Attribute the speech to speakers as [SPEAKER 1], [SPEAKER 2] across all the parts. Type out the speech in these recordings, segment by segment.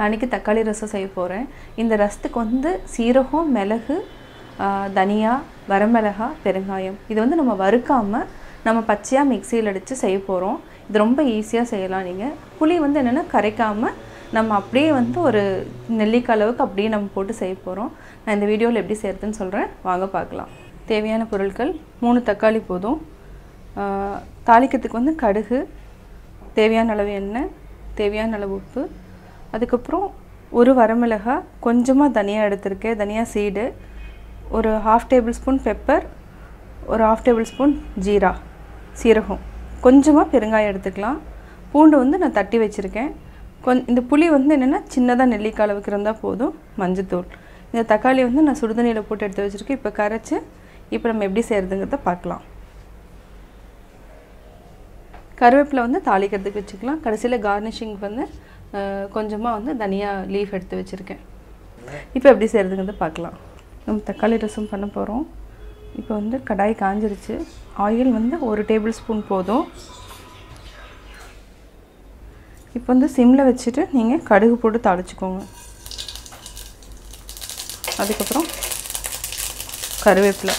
[SPEAKER 1] நாளைக்கு தக்காளி ரசம் செய்ய போகிறேன் இந்த ரசத்துக்கு வந்து சீரகம் மிளகு தனியா வரமிளகா பெருங்காயம். இது வந்து நம்ம வறுக்காமல் நம்ம பச்சையாக மிக்சியில் அடித்து செய்ய போகிறோம் இது ரொம்ப ஈஸியாக செய்யலாம் நீங்கள் புளி வந்து என்னென்னா கரைக்காமல் நம்ம அப்படியே வந்து ஒரு நெல்லிக்காய் அளவுக்கு அப்படியே நம்ம போட்டு செய்ய போகிறோம் நான் இந்த வீடியோவில் எப்படி செய்கிறதுன்னு சொல்கிறேன் வாங்க பார்க்கலாம். தேவையான பொருட்கள் மூணு தக்காளி போதும். தாளிக்கிறதுக்கு வந்து கடுகு தேவையான அளவு எண்ணெய் தேவையான அளவு உப்பு அதுக்கப்புறம் ஒரு வரமிளகாய் கொஞ்சமாக தனியா எடுத்திருக்கேன். தனியா சீடு ஒரு ஹாஃப் டேபிள் ஸ்பூன் பெப்பர் ஒரு ஹாஃப் டேபிள் ஸ்பூன் ஜீரா சீரகம். கொஞ்சமாக பெருங்காயம் எடுத்துக்கலாம். பூண்டு வந்து நான் தட்டி வச்சுருக்கேன். கொஞ் இந்த புளி வந்து என்னென்னா சின்னதாக நெல்லிக்காய் அளவுக்கு இருந்தால் போதும் மஞ்சத்தூள். இந்த தக்காளி வந்து நான் சுடுதண்ணியில் போட்டு எடுத்து வச்சுருக்கேன். இப்போ கரைச்சி இப்போ நம்ம எப்படி செய்கிறதுங்கிறத பார்க்கலாம். கருவேப்பிலை வந்து தாளிக்கிறதுக்கு வச்சுக்கலாம். கடைசியில் கார்னிஷிங் வந்து கொஞ்சமாக வந்து தனியாக லீஃப் எடுத்து வச்சுருக்கேன். இப்போ எப்படி செய்கிறதுங்கிறது பார்க்கலாம். நம்ம தக்காளி ரசம் பண்ண போகிறோம் இப்போ வந்து கடாய் காஞ்சிருச்சு. ஆயில் வந்து ஒரு டேபிள் ஸ்பூன் போதும். இப்போ வந்து சிம்மில் வச்சுட்டு நீங்கள் கடுகு போட்டு தாளிச்சுக்கோங்க. அதுக்கப்புறம் கருவேப்பிலை.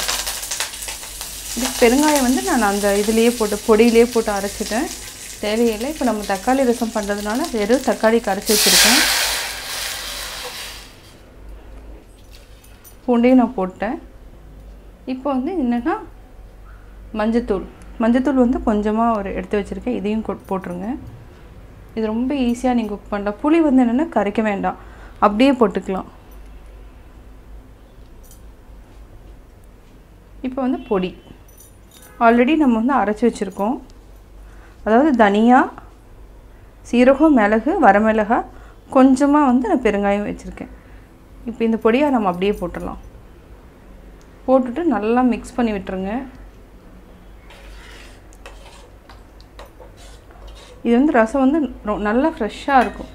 [SPEAKER 1] இது பெருங்காயம் வந்து நான் அந்த இதுலேயே போட்டு பொடியிலே போட்டு அரைச்சிட்டேன். தேவையில்லை. இப்போ நம்ம தக்காளி ரசம் பண்ணுறதுனால வெறும் தக்காளி கரைச்சி வச்சுருக்கேன். பூண்டையும் நான் போட்டேன். இப்போ வந்து என்னென்னா மஞ்சத்தூள். மஞ்சத்தூள் வந்து கொஞ்சமாக ஒரு எடுத்து வச்சுருக்கேன். இதையும் போட்டுருங்க. இது ரொம்ப ஈஸியாக நீங்கள் குக் பண்ணலாம். புளி வந்து என்னென்னா கரைக்க வேண்டாம். அப்படியே போட்டுக்கலாம். இப்போ வந்து பொடி. ஆல்ரெடி நம்ம வந்து அரைச்சி வச்சுருக்கோம். அதாவது தனியா சீரகம் மிளகு வரமிளகா கொஞ்சமாக வந்து நான் பெருங்காயம் வச்சுருக்கேன். இப்போ இந்த பொடியை நம்ம அப்படியே போட்டுடலாம். போட்டுட்டு நல்லா மிக்ஸ் பண்ணி விட்டுருங்க. இது வந்து ரசம் வந்து ரொ- நல்லா ஃப்ரெஷ்ஷாக இருக்கும்.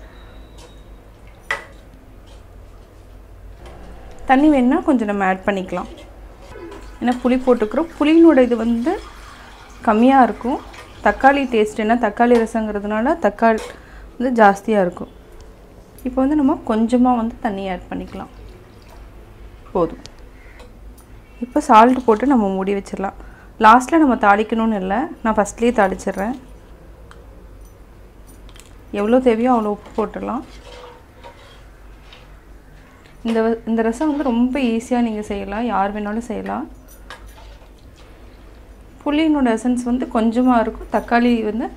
[SPEAKER 1] தண்ணி வேணுன்னா கொஞ்சம் நம்ம ஆட் பண்ணிக்கலாம். ஏன்னா புளி போட்டுக்கிறோம். புளியினோட இது வந்து கம்மியாக இருக்கும். தக்காளி டேஸ்ட் என்ன? தக்காளி ரசங்கிறதுனால தக்காளி வந்து ஜாஸ்தியாக இருக்கும். இப்போ வந்து நம்ம கொஞ்சமாக வந்து தண்ணி ஆட் பண்ணிக்கலாம். போதும். இப்போ சால்ட் போட்டு நம்ம மூடி வச்சிடலாம். லாஸ்ட்டில் நம்ம தாளிக்கணும்னு இல்லை. நான் ஃபஸ்ட்லேயே தாளிச்சிடுறேன். எவ்வளோ தேவையோ அவ்வளோ உப்பு போட்டுடலாம். இந்த இந்த ரசம் வந்து ரொம்ப ஈஸியாக நீங்கள் செய்யலாம். யார் வேணாலும் செய்யலாம். புளியினோட எசன்ஸ் வந்து கொஞ்சமாக இருக்கும். தக்காளி வந்து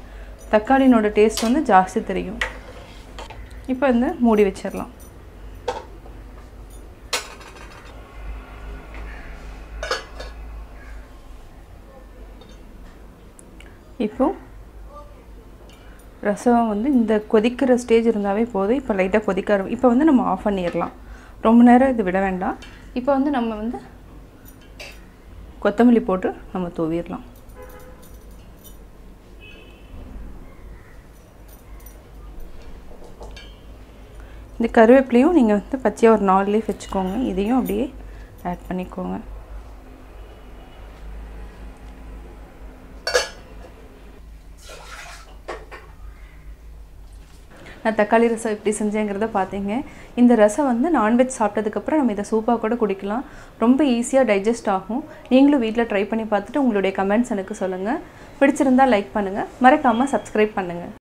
[SPEAKER 1] தக்காளினோட டேஸ்ட் வந்து ஜாஸ்தி தெரியும். இப்போ வந்து மூடி வச்சிடலாம். இப்போ ரசம் வந்து இந்த கொதிக்கிற ஸ்டேஜ் இருந்தாவே போதும். இப்போ லைட்டாக கொதிக்க ஆரம்பி- இப்போ வந்து நம்ம ஆஃப் பண்ணிடலாம். ரொம்ப நேரம் இது விட வேண்டாம். இப்போ வந்து நம்ம வந்து கொத்தமல்லி போட்டு நம்ம தூவிடலாம். இந்த கருவேப்பிலையும் நீங்கள் வந்து பச்சையாக ஒரு நாலு லீஃப் வச்சுக்கோங்க. இதையும் அப்படியே ஆட் பண்ணிக்கோங்க. நான் தக்காளி ரசம் எப்படி செஞ்சேங்கிறத பார்த்தீங்க. இந்த ரசம் வந்து நான்வெஜ் சாப்பிட்டதுக்கப்புறம் நம்ம இதை சூப்பாக கூட குடிக்கலாம். ரொம்ப ஈஸியாக டைஜஸ்ட் ஆகும். நீங்களும் வீட்டில் ட்ரை பண்ணி பார்த்துட்டு உங்களுடைய கமெண்ட்ஸ் எனக்கு சொல்லுங்கள் பிடிச்சிருந்தா லைக் பண்ணுங்கள் மறக்காமல் சப்ஸ்கிரைப் பண்ணுங்கள்